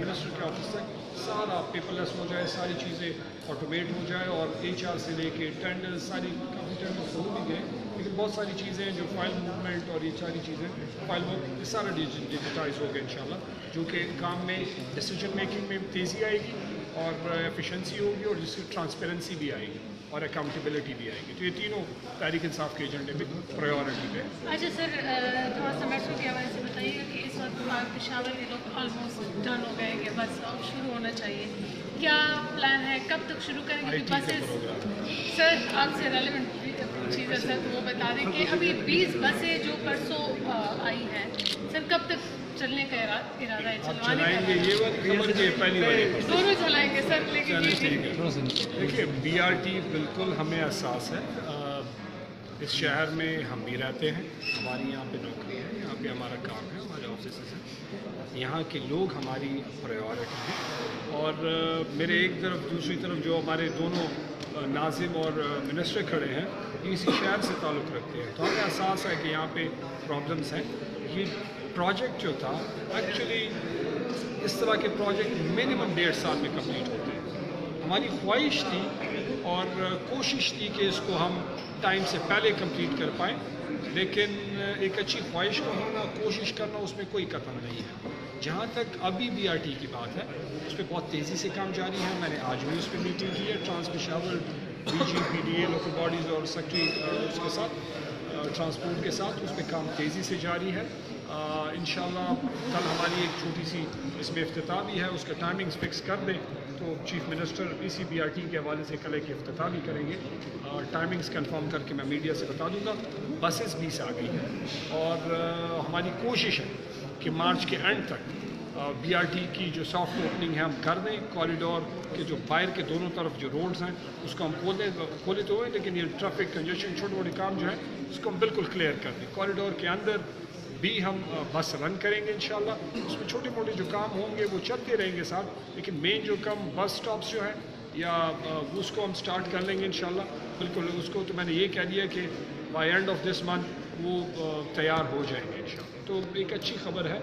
Minister کے office تک سارا پیپر لیس ہو جائے ساری چیزیں آٹومیٹ ہو جائے اور ایچ آر سے لے کے ٹینڈر ساری کافی ٹینڈر ہو بھی گئے، لیکن بہت ساری چیزیں ہیں جو فائل موومنٹ اور یہ ساری چیزیں فائل ورک یہ سارا ڈیجیٹائز ہوگا انشاءاللہ، جو کہ کام میں ڈیسیجن میکنگ میں تیزی آئے گی اور ایفیشنسی ہوگی اور جس سے ٹرانسپیرنسی بھی آئے گی اور اکاؤنٹیبلٹی بھی آئے گی۔ تو یہ تینوں تحریک انصاف کے ایجنڈے میں پرائیورٹی پہ اچھا سر تھوڑا سا میٹرو کے حوالے سے بتائیے کہ اس وقت پشاور کے لوگ آلموسٹ ڈن ہو گئے کہ بس اب شروع ہونا چاہیے۔ کیا پلان ہے؟ کب تک شروع کریں گے؟ پروگرام سر آپ سے ریلیونٹ چیز ہے سر وہ بتا دیں کہ ابھی بیس بسیں جو پرسوں آئی ہیں سر کب تک چلنے کا ارا- ارادہ ہے؟ چلوانے کا یہ دونوں چلائیں گے سر لیکن دیکھیے بی آر ٹی بالکل ہمیں احساس ہے۔ اس شہر میں ہم بھی رہتے ہیں ہماری یہاں پہ نوکری ہے۔ پہ ہمارا کام ہے، ہمارے آفیسز ہیں۔ یہاں کے لوگ ہماری پرائیورٹی ہیں۔ اور میرے ایک طرف، دوسری طرف جو ہمارے دونوں ناظم اور منسٹر کھڑے ہیں، یہ اسی شہر سے تعلق رکھتے ہیں۔ تو ہمیں احساس ہے کہ یہاں پہ پرابلمس ہیں۔ یہ پروجیکٹ جو تھا ایکچولی اس طرح کے پروجیکٹ منیمم ڈیڑھ سال میں کمپلیٹ ہوتے ہیں۔ ہماری خواہش تھی اور کوشش تھی کہ اس کو ہم ٹائم سے پہلے کمپلیٹ کر پائیں، لیکن ایک اچھی خواہش کا ہونا کوشش کرنا، اس میں کوئی قتل نہیں ہے۔ جہاں تک ابھی بی آر ٹی کی بات ہے، اس پہ بہت تیزی سے کام جاری ہے۔ میں نے آج بھی اس پہ میٹنگ کی ہے۔ ٹرانسمیشاور D G P D A local bodies اور سیکٹری اس کے ساتھ ٹرانسپورٹ کے ساتھ اس پہ کام تیزی سے جاری ہے۔ انشاءاللہ کل ہماری ایک چھوٹی سی اس میں افتتاح بھی ہے، اس کا ٹائمنگز فکس کر دیں تو چیف منسٹر اسی بی آر ٹی کے حوالے سے کل ایک افتتاح بھی کریں گے۔ ٹائمنگز کنفرم کر کے میں میڈیا سے بتا دوں گا۔ بسز بیس آ گئی ہیں۔ اور ہماری کوشش ہے کہ مارچ کے اینڈ تک بی آر ٹی کی جو سافٹ اوپننگ ہے، ہم کر دیں کوریڈور کے جو باہر کے دونوں طرف جو روڈز ہیں، اس کو ہم کھول دیں کھولے تو ہوئے، لیکن یہ ٹریفک کنجیشن چھوٹے موٹے کام جو ہے، اس کو ہم بالکل کلیئر کر دیں. کوریڈور کے اندر بھی ہم بس رن کریں گے انشاءاللہ. اس میں چھوٹے موٹے جو کام ہوں گے، وہ چلتے رہیں گے ساتھ. لیکن مین جو کام بس سٹاپس جو ہیں، یا اس کو ہم سٹارٹ کر لیں گے انشاءاللہ. بالکل اس کو تو میں نے یہ کہہ دیا کہ by end of this month وہ تیار ہو جائیں گے انشاءاللہ. تو ایک اچھی خبر ہے